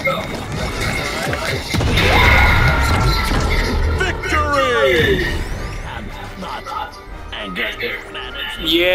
Victory! Yeah.